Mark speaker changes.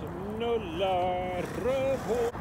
Speaker 1: Canola rojo.